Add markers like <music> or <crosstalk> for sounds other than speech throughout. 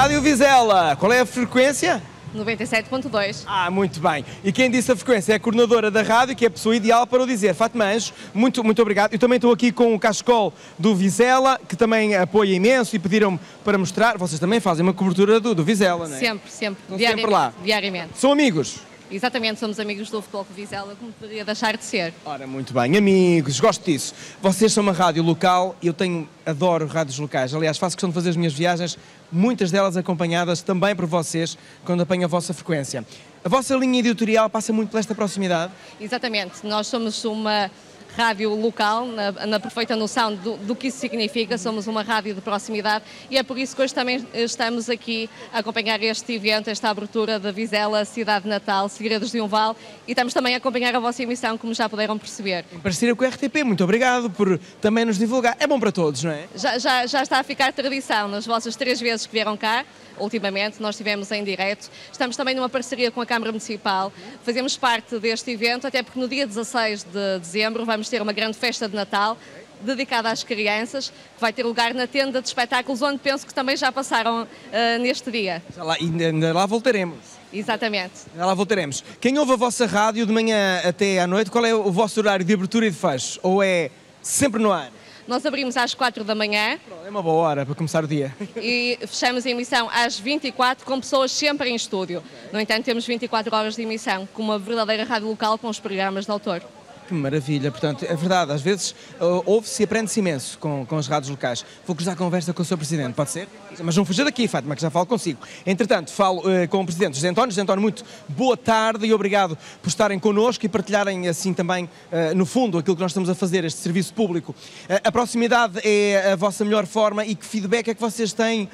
Rádio Vizela, qual é a frequência? 97.2. Ah, muito bem. E quem disse a frequência é a coordenadora da rádio, que é a pessoa ideal para o dizer. Fátima Anjos, muito, muito obrigado. Eu também estou aqui com o Cascol do Vizela, que também apoia imenso e pediram-me para mostrar. Vocês também fazem uma cobertura do, do Vizela, não é? Sempre, sempre. Estão sempre lá. Diariamente. São amigos? Exatamente, somos amigos do Futebol de Vizela, como poderia deixar de ser. Ora, muito bem, amigos, gosto disso. Vocês são uma rádio local e eu tenho, adoro rádios locais. Aliás, faço questão de fazer as minhas viagens, muitas delas acompanhadas também por vocês, quando apanho a vossa frequência. A vossa linha editorial passa muito por esta proximidade? Exatamente, nós somos uma rádio local, na, na perfeita noção do, do, que isso significa, somos uma rádio de proximidade e é por isso que hoje também estamos aqui a acompanhar este evento, esta abertura da Vizela, Cidade Natal, Segredos de um Val e estamos também a acompanhar a vossa emissão, como já puderam perceber. Em parceria com o RTP, muito obrigado por também nos divulgar. É bom para todos, não é? Já, já, já está a ficar tradição nas vossas três vezes que vieram cá, ultimamente, nós estivemos em direto. Estamos também numa parceria com a Câmara Municipal, fazemos parte deste evento, até porque no dia 16 de dezembro vamos ter uma grande festa de Natal dedicada às crianças, que vai ter lugar na tenda de espetáculos, onde penso que também já passaram uh, neste dia. Já lá, ainda lá voltaremos. Exatamente. Já lá voltaremos. Quem ouve a vossa rádio de manhã até à noite, qual é o vosso horário de abertura e de fecho? Ou é sempre no ar? Nós abrimos às 4 da manhã. É uma boa hora para começar o dia. <laughs> E fechamos a emissão às 24, com pessoas sempre em estúdio. No entanto, temos 24 horas de emissão, com uma verdadeira rádio local com os programas de autor. Que maravilha, portanto, é verdade, às vezes uh, ouve-se e aprende-se imenso com, com as rádios locais. Vou cruzar a conversa com o Sr. Presidente, pode ser? Mas não fugir daqui, Fátima, que já falo consigo. Entretanto, falo uh, com o Presidente José António. José António, muito boa tarde e obrigado por estarem connosco e partilharem assim também, uh, no fundo, aquilo que nós estamos a fazer, este serviço público. a proximidade é a vossa melhor forma e que feedback é que vocês têm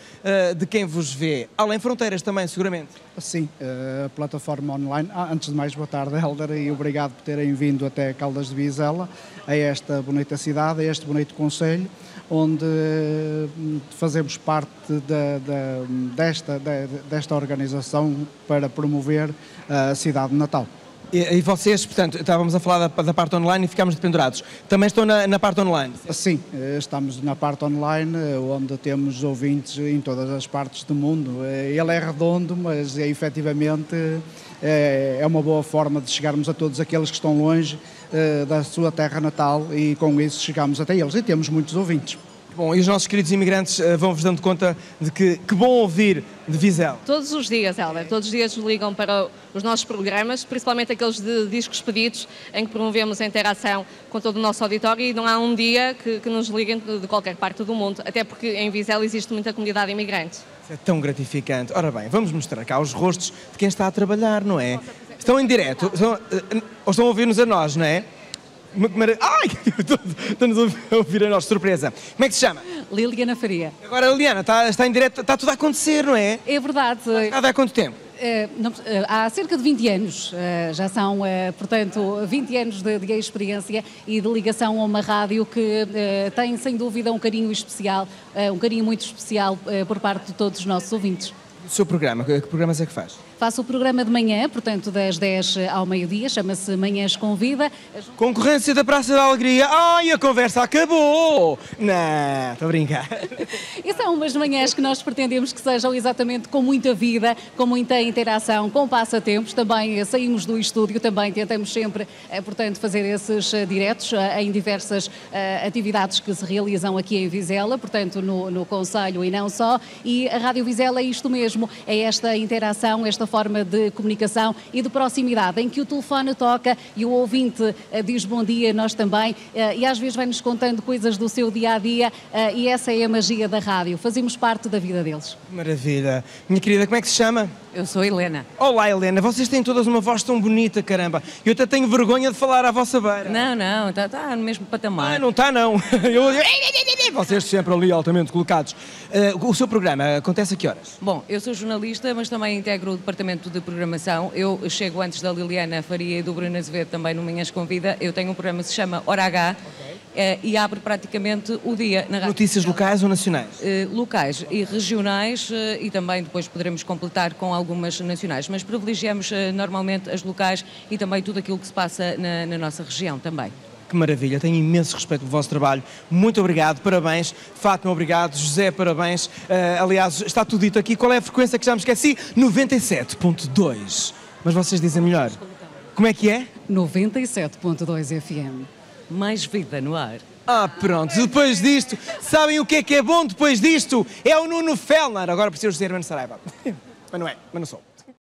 de quem vos vê? Além fronteiras também, seguramente. Sim, a plataforma online. Ah, antes de mais, boa tarde, Helder, e obrigado por terem vindo até Caldas de Vizela, a esta bonita cidade, a este bonito conselho, onde hum, fazemos parte da, da, desta, desta organização para promover a cidade de Natal. E, e, vocês, portanto, estávamos a falar da, da parte online e ficámos dependurados. Também estão na, na, parte online? Sim, eh, estamos na parte online, eh, onde temos ouvintes em todas as partes do mundo. Eh, ele é redondo, mas é, efetivamente é, é uma boa forma de chegarmos a todos aqueles que estão longe da sua terra natal e com isso chegamos até eles. E temos muitos ouvintes. Bom, e os nossos queridos imigrantes uh, vão-vos dando conta de que que bom ouvir de Vizela. Todos os dias, Helder, todos os dias nos ligam para os nossos programas, principalmente aqueles de discos pedidos, em que promovemos a interação com todo o nosso auditório e não há um dia que, que nos liguem de qualquer parte do mundo, até porque em Vizela existe muita comunidade imigrante. Isso é tão gratificante. Ora bem, vamos mostrar cá os rostos de quem está a trabalhar, não é? Estão em direto, estão, eh, ou estão a ouvir-nos a nós, não é? Ai, <laughs> estamos a ouvir a nossa surpresa. Como é que se chama? Liliana Faria. Agora, Liliana, está, está em direto, está tudo a acontecer, não é? É verdade. Está há quanto tempo? É, não, é, há cerca de 20 anos, já são, portanto, 20 anos de, de, experiência e de ligação a uma rádio que tem, sem dúvida, um carinho especial, um carinho muito especial por parte de todos os nossos ouvintes. O seu programa, que programas é que faz? Faço o programa de manhã, portanto, das 10 ao meio-dia, chama-se Manhãs Convida. Concorrência da Praça da Alegria. Ai, a conversa acabou! Não, estou a brincar. E são umas manhãs que nós pretendemos que sejam exatamente com muita vida, com muita interação, com passatempos. Também saímos do estúdio, também tentamos sempre, eh, portanto, fazer esses eh, diretos eh, em diversas atividades que se realizam aqui em Vizela, portanto, no, no Conselho e não só. E a Rádio Vizela é isto mesmo, é esta interação, esta forma de comunicação e de proximidade, em que o telefone toca e o ouvinte eh, diz bom dia, nós também, eh, e às vezes vai-nos contando coisas do seu dia a dia, eh, e essa é a magia da rádio, fazemos parte da vida deles. Maravilha. Minha querida, como é que se chama? Eu sou Helena. Olá, Helena. Vocês têm todas uma voz tão bonita, caramba. Eu até tenho vergonha de falar à vossa beira. Não, não, está tá no mesmo patamar. Ah, não está, não. <laughs> Eu, vocês sempre ali altamente colocados. Uh, o seu programa acontece a que horas? Bom, eu sou jornalista, mas também integro o departamento de programação. Eu chego antes da Liliana Faria e do Bruno Azevedo também no Manhãs Convida. Eu tenho um programa que se chama Hora H. Okay eh, e abre praticamente o dia na rádio. Notícias locais ou nacionais? Eh, locais e regionais eh, e também depois poderemos completar com algumas nacionais, mas privilegiamos normalmente as locais e também tudo aquilo que se passa na, na nossa região também. Que maravilha, tenho imenso respeito pelo vosso trabalho. Muito obrigado, parabéns. Fátima, obrigado. José, parabéns. Uh, aliás, está tudo dito aqui. Qual é a frequência que já me esqueci? 97.2. Mas vocês dizem melhor. Como é que é? 97.2 FM. Mais vida no ar. Ah, pronto. Depois disto, sabem o que é que é bom depois disto? É o Nuno Fellner. Agora preciso dizer Hermano Saraiva. <laughs> mas não é, mas não sou.